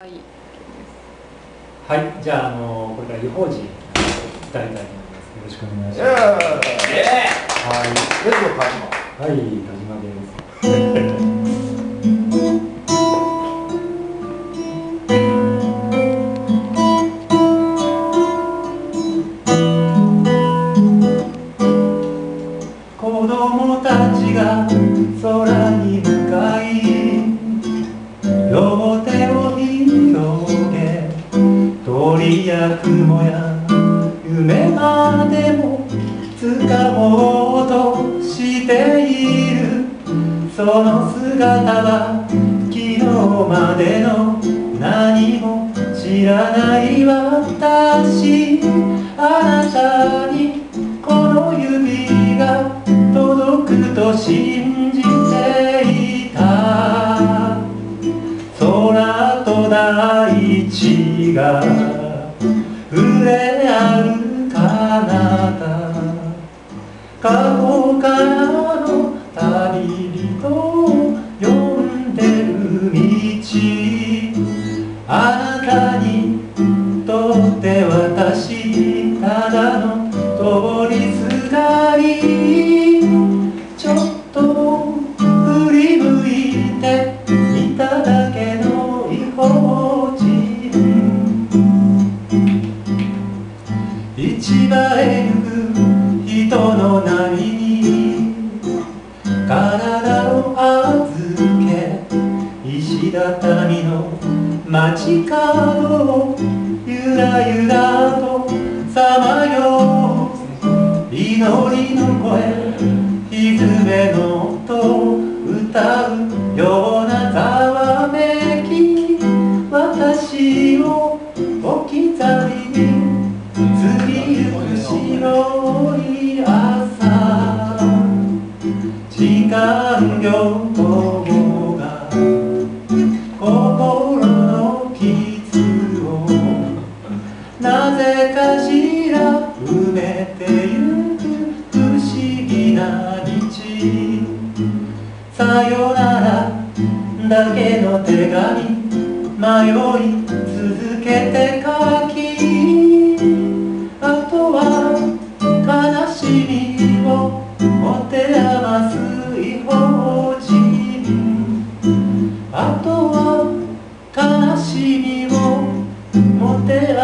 はい。はい、じゃあ、あのこれから違法人歌いたいと思います。よろしくお願いします。はい、レッドカジマはい、田島です。子供たちが空に向かい両手を広その姿は昨日までの何も知らない私あなたにこの指が届くと信じていた。空と大地が触れ合う彼方。過去からのって私ただの通りすがりちょっと振り向いていただけの違法人市場へ行く人の波に。体を預け石畳の街角をゆなぜかしら埋めてゆく不思議な道。さよならだけの手紙迷い続けて書き。あとは悲しみ。持て